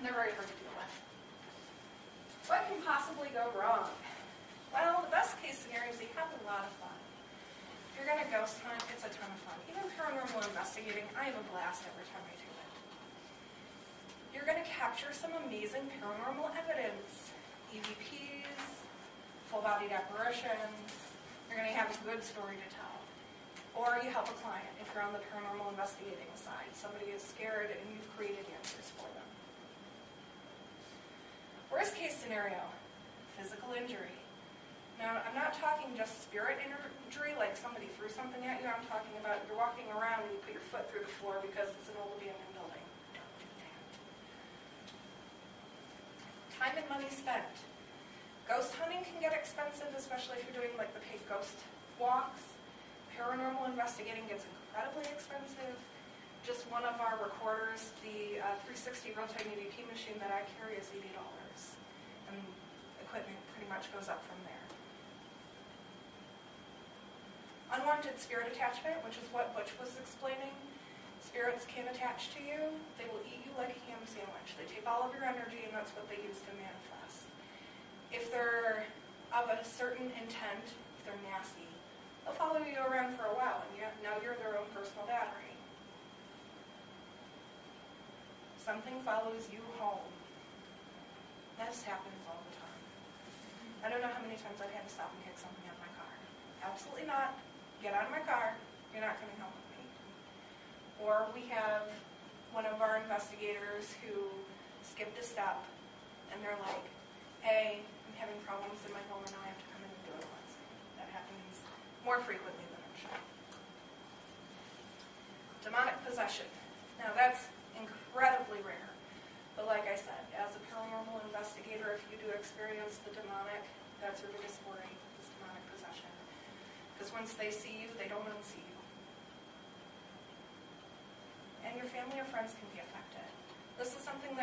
and they're very hard to deal with. What can possibly go wrong? Well, the best case scenario is you have a lot of fun. If you're going to ghost hunt, it's a ton of fun. Even paranormal investigating, I have a blast every time I do it. You're going to capture some amazing paranormal evidence. EVPs, full-bodied apparitions. You're going to have a good story to tell. Or you help a client if you're on the paranormal investigating side. Somebody is scared and you've created answers for them. Worst case scenario, physical injury. Now, I'm not talking just spirit injury, like somebody threw something at you. I'm talking about you're walking around and you put your foot through the floor because it's an old abandoned building. Don't do that. Time and money spent. Ghost hunting can get expensive, especially if you're doing like the paid ghost walks. Paranormal investigating gets incredibly expensive. Just one of our recorders, the uh, 360 rotating EVP machine that I carry is $80. Much goes up from there. Unwanted spirit attachment, which is what Butch was explaining. Spirits can attach to you. They will eat you like a ham sandwich. They take all of your energy, and that's what they use to manifest. If they're of a certain intent, if they're nasty, they'll follow you around for a while, and yet now you're their own personal battery. Something follows you home. This happens all the time. Don't know how many times I've had to stop and kick something out of my car. Absolutely not get out of my car, you're not coming home with me. Or we have one of our investigators who skipped a step and they're like, hey, I'm having problems in my home and now I have to come in and do it once. That happens more frequently than I'm sure. Demonic possession. Now that's incredibly rare. But like I said, as a paranormal investigator, if you do experience the demonic, that's your biggest worry. Because once they see you, they don't unsee you. And your family or friends can be affected. This is something